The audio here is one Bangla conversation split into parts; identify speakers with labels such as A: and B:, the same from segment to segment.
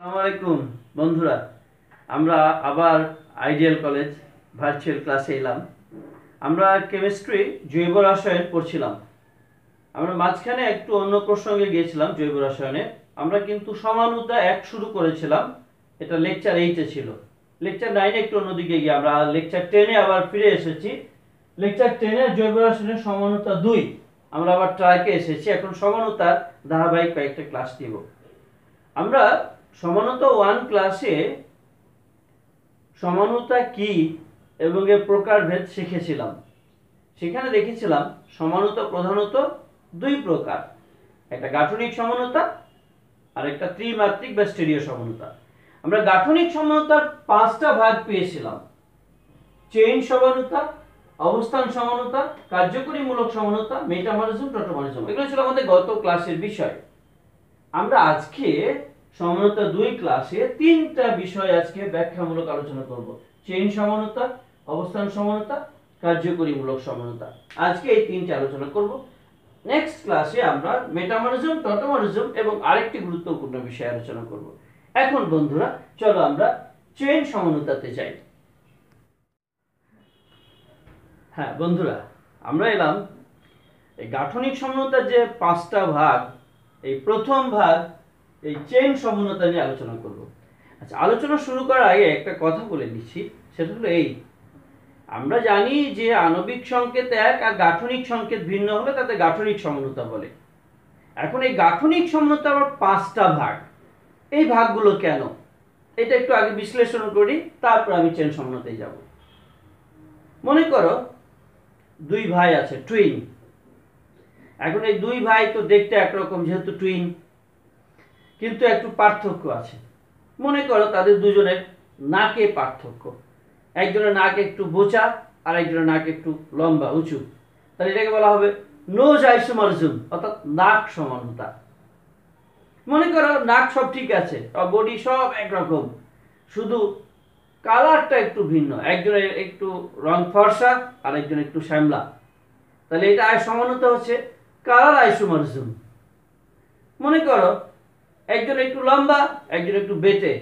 A: আলাইকুম, বন্ধুরা। আমরা আবার আইডিয়াল কলেজ, ভার্চুয়াল ক্লাসে এলাম। আমরা কেমিস্ট্রি, জৈব রসায়ন পড়ছিলাম। আমরা মাঝখানে একটু অন্য প্রসঙ্গে গিয়েছিলাম জৈব রসায়নে। আমরা কিন্তু সমানুতা এক শুরু করেছিলাম। এটা লেকচার এইটে ছিল। লেকচার নাইনে একটু অন্যদিকে গিয়ে আমরা লেকচার টেনে আবার ফিরে এসেছি। লেকচার টেনে জৈব রসায়নের সমানুতা দুই। আমরা আবার ট্রাইকে এসেছি। এখন সমানুতার ধারাবাহিক কয়েকটা ক্লাস দিব আমরা সমানতা ওয়ান ক্লাসে সমানতা কি এবং এর প্রকারভেদ শিখেছিলাম। সেখানে দেখেছিলাম সমানতা প্রধানত দুই প্রকার, একটা গাঠনিক সমানতা আর একটা ত্রিমাত্রিক বা স্টেরিও সমানতা। আমরা গাঠনিক সমানতার পাঁচটা ভাগ পেয়েছিলাম। চেইন সমানতা, অবস্থান সমানতা, কার্যকরীমূলক সমানতা মেটামরিজম টোটোমরিজম এগুলো ছিল আমাদের গত ক্লাসের বিষয়। আমরা আজকে সমানতা দুই ক্লাসে তিনটা বিষয় আজকে ব্যাখ্যামূলক আলোচনা করব। চেইন সমানতা, অবস্থান সমানতা, কার্যকরীমূলক সমানতা। আজকে এই তিনটে আলোচনা করব। নেক্সট ক্লাসে আমরা মেটামরিজম টটোমরিজম এবং আরেকটি গুরুত্বপূর্ণ বিষয় আলোচনা করব। এখন বন্ধুরা, চলো আমরা চেইন সমানতাতে যাই। হ্যাঁ বন্ধুরা, আমরা এলাম এই গাঠনিক সমানতার যে পাঁচটা ভাগ, এই প্রথম ভাগ এই চেইন সমন্বতা নিয়ে আলোচনা করব। আচ্ছা আলোচনা শুরু করার আগে একটা কথা বলে দিচ্ছি সেটা হলো এই। আমরা জানি যে আণবিক সংকেত এক আর গাঠনিক সংকেত ভিন্ন হলে তাতে গাঠনিক সমন্বতা বলে। এখন এই গাঠনিক সমন্বতা আবার পাঁচটা ভাগ। এই ভাগগুলো কেন? এটা একটু আগে বিশ্লেষণ করি, তারপর আমি চেন সমন্বতায় যাব। মনে করো, দুই ভাই আছে টুইন এখন এই দুই ভাই তো দেখতে একরকম, যেহেতু টুইন কিন্তু একটু পার্থক্য আছে। মনে করো তাদের দুজনের নাকে পার্থক্য। একজনের নাক একটু বোচা আর একজনের নাক একটু লম্বা, উঁচু। তাহলে এটাকে বলা হবে নোজ আইসোমারজুম অর্থাৎ নাক সমানতা। মনে করো নাক সব ঠিক আছে বডি সব একরকম। শুধু কালারটা একটু ভিন্ন। একজনের একটু রং ফর্সা আর একজন একটু শ্যামলা। তাহলে এটা সমানতা হচ্ছে কালার আইসোমারজুম মনে করো একজন একটু লম্বা, একজন একটু বেটে।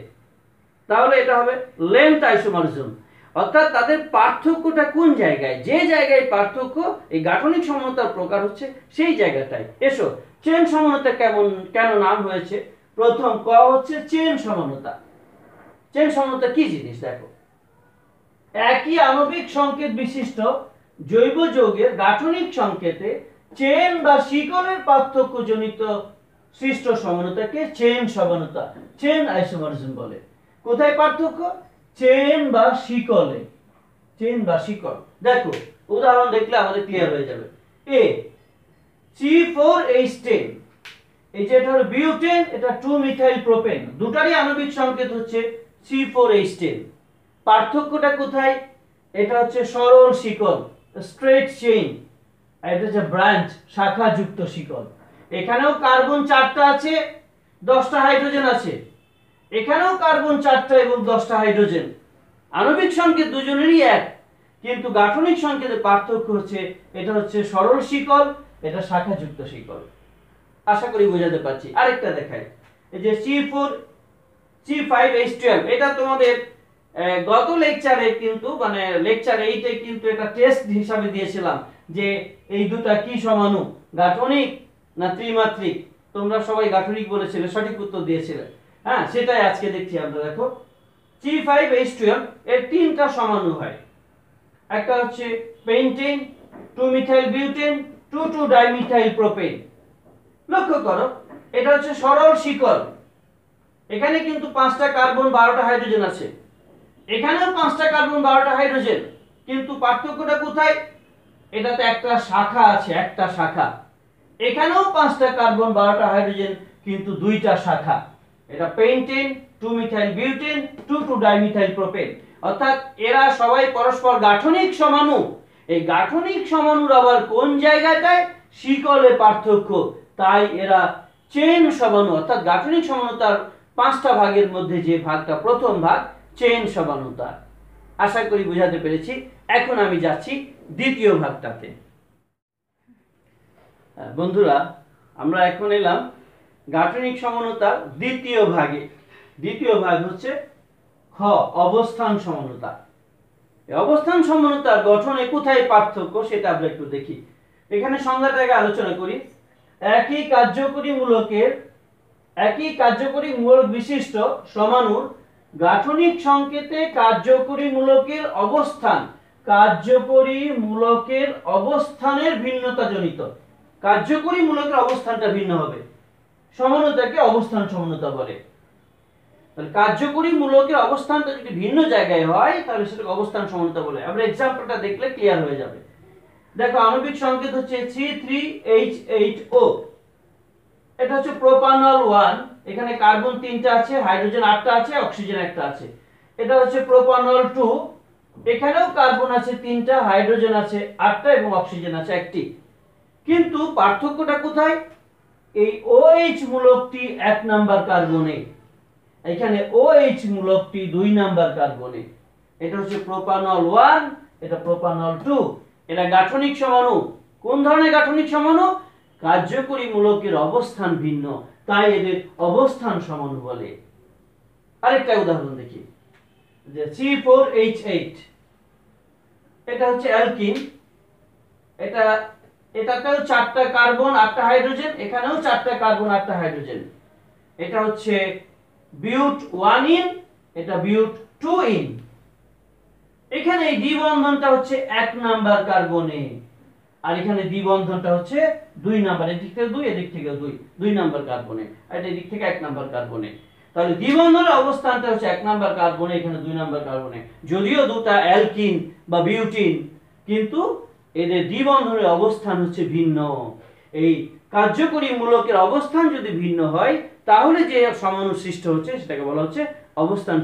A: তাহলে এটা হবে লেন্থ আইসোমারজম অর্থাৎ তাদের পার্থক্যটা কোন জায়গায়? যে জায়গায় পার্থক্য, এই গাঠনিক সমানতার প্রকার হচ্ছে সেই জায়গাটাই এসো চেন সমানতা কেমন, কেন নাম হয়েছে? প্রথম ক হচ্ছে চেন সমানতা চেন সমানতা কি জিনিস? দেখো। একই আণবিক সংকেত বিশিষ্ট জৈব যৌগের গাঠনিক সংকেতে চেন বা শিকলের পার্থক্যজনিত সৃষ্ট সমানতাকে চেন সমানতা, চেন আইসোমারিজম বলে। কোথায় পার্থক্য? চেন বা শিকলে। চেন বা শিকল। দেখো, উদাহরণ দেখলে আমাদের ক্লিয়ার হয়ে যাবে। এ সি ফোর এইচ টেন এই যে এটা হলো বিউটেন এটা টু মিথাইল প্রোপেন দুটারই আণবিক সংকেত হচ্ছে সি ফোর এইচ টেন পার্থক্যটা কোথায়? এটা হচ্ছে সরল শিকল স্ট্রেট চেইন এটা হচ্ছে ব্রাঞ্চ শাখাযুক্ত শিকল। এখানেও কার্বন চারটা আছে, দশটা হাইড্রোজেন আছে। এখানেও কার্বন চারটা এবং দশটা হাইড্রোজেন। আণবিক সংকেত দুজনেরই এক, কিন্তু গাঠনিক সংকেতের পার্থক্য হচ্ছে, এটা হচ্ছে সরল শিকল, এটা শাখাযুক্ত শিকল। আশা করি বোঝাতে পারছি। আরেকটা দেখাই। এই যে C four C five H twelve এটা তোমাদের গত লেকচারে কিন্তু মানে লেকচার এইটে কিন্তু এটা টেস্ট হিসাবে দিয়েছিলাম যে এই দুটা কি সমানু? গাঠনিক না ত্রিমাত্রিক? তোমরা সবাই গাঠনিক বলেছিলে, সঠিক উত্তর দিয়েছিলে। হ্যাঁ সেটাই আজকে দেখছি আমরা, দেখো। সি ফাইভ এইচ টুয়েলভ এর তিনটা সমানু হয় একটা হচ্ছে pentane two methyl butane two two dimethyl propane লক্ষ্য করো, এটা হচ্ছে সরল শিকল। এখানে কিন্তু পাঁচটা কার্বন, বারোটা হাইড্রোজেন আছে। এখানেও পাঁচটা কার্বন, বারোটা হাইড্রোজেন। কিন্তু পার্থক্যটা কোথায়? এটাতে একটা শাখা আছে, একটা শাখা। এখানেও পাঁচটা কার্বন, বারোটা হাইড্রোজেন, কিন্তু দুইটা শাখা। এটা pentane, two methyl butane, two two dimethyl propane. অর্থাৎ এরা সবাই পরস্পর গাঠনিক সমাণু এই গাঠনিক সমাণুর আবার কোন জায়গাটায়? শিকলে পার্থক্য। তাই এরা চেন সমাণু অর্থাৎ গাঠনিক সমানুতার পাঁচটা ভাগের মধ্যে যে ভাগটা প্রথম ভাগ চেন সমানুতা। আশা করি বোঝাতে পেরেছি। এখন আমি যাচ্ছি দ্বিতীয় ভাগটাতে। বন্ধুরা, আমরা এখন এলাম গাঠনিক সমানতার দ্বিতীয় ভাগে। দ্বিতীয় ভাগ হচ্ছে খ, অবস্থান সমানতা। অবস্থান সমানতার গঠনে কোথায় পার্থক্য সেটা আমরা একটু দেখি। এখানে সংজ্ঞাটাকে আলোচনা করি। একই কার্যকরী মূলকের, একই কার্যকরী মূলক বিশিষ্ট সমানুর গাঠনিক সংকেতে কার্যকরী মূলকের অবস্থান, কার্যকরী মূলকের অবস্থানের ভিন্নতা জনিত কার্যকরী মূলকের অবস্থানটা ভিন্ন হবে। সমানতাকে অবস্থান সমানতা বলে। তাহলে কার্যকরী মূলকের অবস্থানটা যদি ভিন্ন জায়গায় হয়, তাহলে সেটাকে অবস্থান সমানতা বলে। আমরা এক্সাম্পলটা দেখলে ক্লিয়ার হয়ে যাবে। দেখো, আণবিক সংকেত হচ্ছে C three H eight O এটা হচ্ছে প্রোপানল ওয়ান এখানে কার্বন তিনটা আছে হাইড্রোজেন আটটা আছে অক্সিজেন একটা আছে। এটা হচ্ছে প্রোপানল টু এখানেও কার্বন আছে তিনটা হাইড্রোজেন আছে আটটা এবং অক্সিজেন আছে একটি। কিন্তু পার্থক্যটা কোথায়? এই OH মূলকটি এক নাম্বার কার্বনে। এখানে OH মূলকটি দুই নাম্বার কার্বনে। এটা হচ্ছে প্রোপানল ওয়ান এটা প্রোপানল টু এটা গাঠনিক সমাণু কোন ধরনের গাঠনিক সমাণু কার্যকরী মূলকের অবস্থান ভিন্ন, তাই এদের অবস্থান সমাণু বলে। আরেকটা উদাহরণ দেখি। যে সি ফোর এইচ এইট এটা হচ্ছে অ্যালকিন। এটা এটাতেও চারটা কার্বন, আটটা হাইড্রোজেন, এখানেও চারটা কার্বন, আটটা হাইড্রোজেন। এটা হচ্ছে বিউট ওয়ান ইন, এটা বিউট টু ইন। এখানে এই দ্বিবন্ধনটা হচ্ছে এক নাম্বার কার্বনে, আর এখানে দ্বিবন্ধনটা হচ্ছে দুই নাম্বার, এদিক থেকে দুই, এদিক থেকে দুই দুই নাম্বার কার্বনে, আর এদিক থেকে এক নাম্বার কার্বনে। তাহলে দ্বিবন্ধনের অবস্থানটা হচ্ছে এক নাম্বার কার্বনে, এখানে দুই নাম্বার কার্বনে। যদিও দুটা অ্যালকিন বা বিউটিন, কিন্তু এদের দ্বিবন্ধনের অবস্থান হচ্ছে ভিন্ন। এই কার্যকরী মূলকের অবস্থান যদি ভিন্ন হয়, তাহলে যে সমানু সৃষ্ট হচ্ছে, সেটাকে বলা হচ্ছে অবস্থান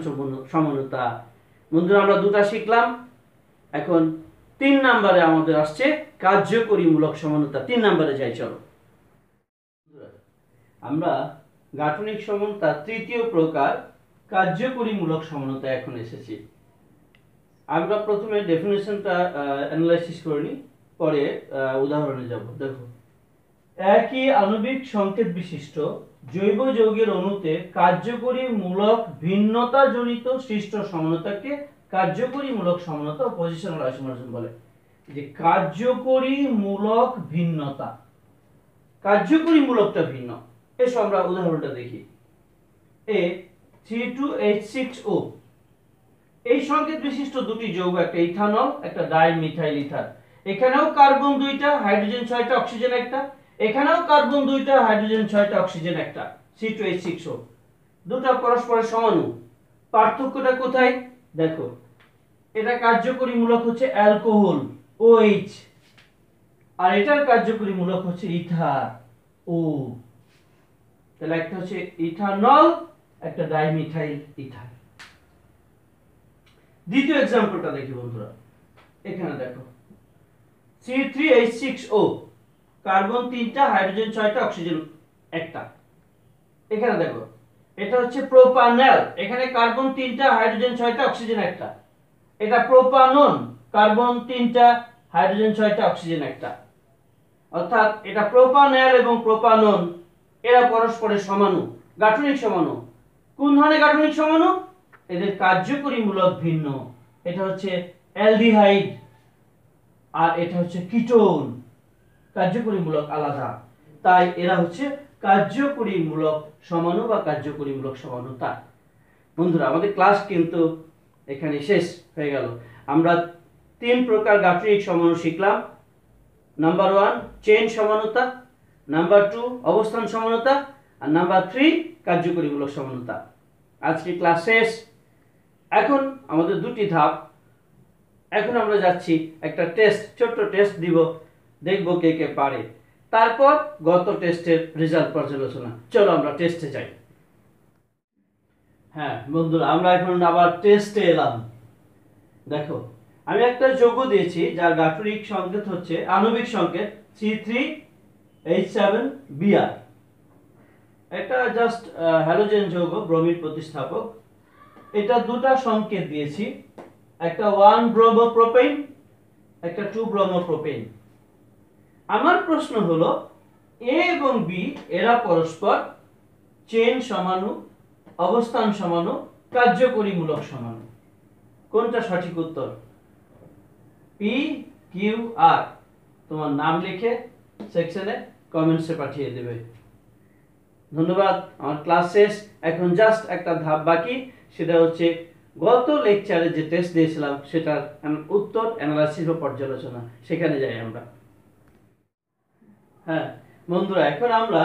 A: সমানতা। বন্ধুরা, আমরা দুটা শিখলাম। এখন তিন নাম্বারে আমাদের আসছে কার্যকরী মূলক সমানতা। তিন নাম্বারে যাই, চলো। আমরা গাঠনিক সমানতা তৃতীয় প্রকার কার্যকরী মূলক সমানতা এখন এসেছি। আমরা প্রথমে ডেফিনেশনটা অ্যানালাইসিস করে নিই, পরে উদাহরণে যাব। দেখো। একই আণবিক সংকেত বিশিষ্ট, জৈব যৌগের অণুতে কার্যকরী মূলক ভিন্নতা জনিত সৃষ্ট সমানতাকে কার্যকরী মূলক সমানতা ও পজিশনাল বলে। যে কার্যকরী মূলক ভিন্নতা। কার্যকরী মূলকটা ভিন্ন। এসো আমরা উদাহরণটা দেখি। এ three two H six O এই সংকেত বিশিষ্ট দুটি যৌগ, একটা ইথানল, একটা ডাইমিথাইল ইথার। এখানেও কার্বন দুইটা, হাইড্রোজেন ছয়টা, অক্সিজেন একটা। এখানেও কার্বন দুইটা, হাইড্রোজেন ছয়টা, অক্সিজেন একটা। C two H six O. দুটা পরস্পরের সমানু পার্থক্যটা কোথায়? দেখো। এটা কার্যকরী মূলক হচ্ছে অ্যালকোহল OH আর এটার কার্যকরী মূলক হচ্ছে ইথার ও তাহলে একটা হচ্ছে ইথানল, একটা ডাইমিথাইল ইথার। দ্বিতীয় এক্সাম্পলটা দেখি বন্ধুরা। এখানে দেখো। C three H six O carbon তিনটা হাইড্রোজেন ছয়টা অক্সিজেন একটা। এখানে দেখো, এটা হচ্ছে প্রোপানল এখানে কার্বন তিনটা হাইড্রোজেন ছয়টা অক্সিজেন একটা। এটা প্রোপানন কার্বন তিনটা হাইড্রোজেন ছয়টা অক্সিজেন একটা। অর্থাৎ এটা প্রোপানল এবং প্রোপানন এরা পরস্পরের সমানু, গাঠনিক সমানু। কোন ধরনের গাঠনিক সমানু? এদের কার্যকরী মূলক ভিন্ন। এটা হচ্ছে অ্যালডিহাইড আর এটা হচ্ছে কিটোন। কার্যকরী মূলক আলাদা। তাই এরা হচ্ছে কার্যকরী মূলক সমানু বা কার্যকরী মূলক সমানুতা বন্ধুরা, আমাদের ক্লাস কিন্তু এখানে শেষ হয়ে গেল। আমরা তিন প্রকার গাঠনিক সমানু শিখলাম। নাম্বার ওয়ান চেন সমানতা। নাম্বার টু, অবস্থান সমানতা। আর নাম্বার থ্রি কার্যকরীমূলক সমানতা। আজকে ক্লাস শেষ। এখন আমাদের দুটি ধাপ। এখন আমরা যাচ্ছি, একটা টেস্ট ছোট্ট টেস্ট দিব, দেখব কে কে পারে। তারপর গত টেস্টের রেজাল্ট পর্যালোচনা। চলো আমরা টেস্টে যাই। হ্যাঁ বন্ধুরা, আমরা এখন আবার টেস্টে এলাম। দেখো, আমি একটা যৌগ দিয়েছি, যার গাঠনিক সংকেত হচ্ছে, আণবিক সংকেত C three H seven BR এটা জাস্ট হ্যালোজেন যৌগ ব্রোমিড প্রতিস্থাপক। এটা দুটা সংকেত দিয়েছি। একটা ওয়ান ব্রোমোপ্রোপেন একটা টু ব্রোমোপ্রোপেন আমার প্রশ্ন হলো এ এবং বি এরা পরস্পর চেন সমানু, অবস্থান সমানু, কার্যকরীমূলক সমানু। কোনটা সঠিক উত্তর? পি কিউ আর তোমার নাম লিখে সেকশনে কমেন্টসে পাঠিয়ে দেবে। ধন্যবাদ, আমার ক্লাস শেষ। এখন জাস্ট একটা ধাপ বাকি। সেটা হচ্ছে, গত লেকচারে যে টেস্ট দিয়েছিলাম, সেটার উত্তর অ্যানালাইসিস বা পর্যালোচনা। সেখানে যাই আমরা। হ্যাঁ বন্ধুরা, এখন আমরা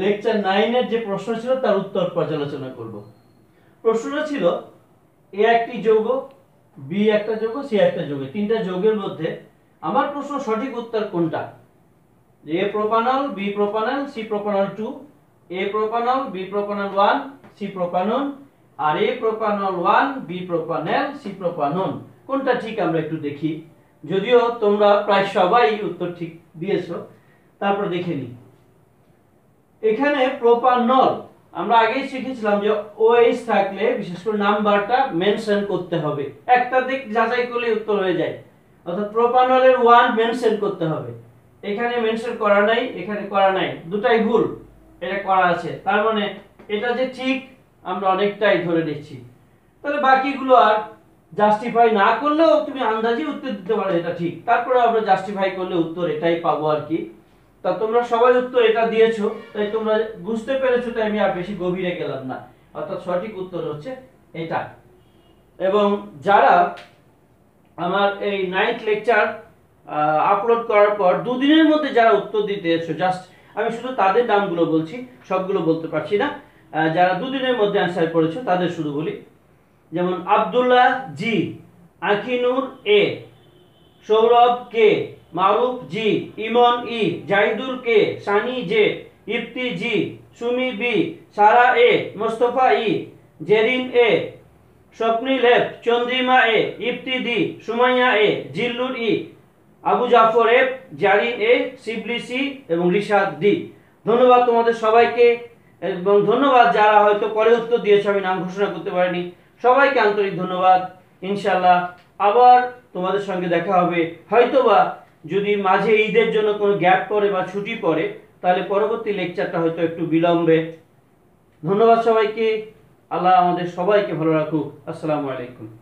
A: লেকচার নাইনের যে প্রশ্ন ছিল, তার উত্তর পর্যালোচনা করব। প্রশ্নটা ছিল, এ একটি যৌগ, বি একটা যৌগ, সি একটা যৌগ। তিনটা যৌগের মধ্যে আমার প্রশ্ন সঠিক উত্তর কোনটা? যে A propanol B propanol C propanol two A propanol B propanol one C propanone R A propanol one, B propanal, C propanone. কোনটা ঠিক আমরা একটু দেখি। যদিও তোমরা প্রায় সবাই উত্তর ঠিক দিয়েছ, তারপর দেখে নিই। এখানে প্রোপানল, আমরা আগেই শিখেছিলাম যে ওএইচ থাকলে, বিশেষ করে নাম্বারটা মেনশন করতে হবে। একটা দিক যাচাই করলে উত্তর হয়ে যায়। অর্থাৎ প্রোপানলের ওয়ান মেনশন করতে হবে। এখানে মেনশন করা নাই, এখানে করা নাই। দুটাই ভুল, এটা করা আছে। তার মানে এটা যে ঠিক আমরা অনেকটাই ধরে নিচ্ছি। তাহলে বাকিগুলো আর জাস্টিফাই না করলেও তুমি আন্দাজে উত্তর দিতে পারো এটা ঠিক। তারপরে আমরা জাস্টিফাই করলে উত্তর এটাই পাবো আর কি। তা তোমরা সবাই উত্তর এটা দিয়েছ, তাই তোমরা বুঝতে পেরেছ, তাই আমি আর বেশি গভীরে গেলাম না। অর্থাৎ সঠিক উত্তর হচ্ছে এটা। এবং যারা আমার এই নাইন্থ লেকচার আপলোড করার পর দুদিনের মধ্যে যারা উত্তর দিতে এসো জাস্ট আমি শুধু তাদের নামগুলো বলছি, সবগুলো বলতে পারছি না। যারা দুদিনের মধ্যে অ্যান্সার করেছ, তাদের শুধু বলি, যেমন Abdullah G, Akinur A, Sourav K, Maruf G, Emon E, Jahidul K, Sunny J, Ifti G, Sumi B, Sara A, Mostafa E, Zerin A, Swapnil F Chandrima A, Ifti D, Sumaiya A, Zillur E, Abu Jafar F, Zarin A Shibli C এবং রিশাদ ডি। ধন্যবাদ তোমাদের সবাইকে। এবং ধন্যবাদ যারা হয়তো পরে উত্তর দিয়েছে, আমি নাম ঘোষণা করতে পারিনি। সবাইকে আন্তরিক ধন্যবাদ। ইনশাল্লাহ আবার তোমাদের সঙ্গে দেখা হবে। হয়তোবা যদি মাঝে ঈদের জন্য কোনো গ্যাপ পড়ে বা ছুটি পড়ে, তাহলে পরবর্তী লেকচারটা হয়তো একটু বিলম্বে। ধন্যবাদ সবাইকে। আল্লাহ আমাদের সবাইকে ভালো রাখুক। আসসালামু আলাইকুম।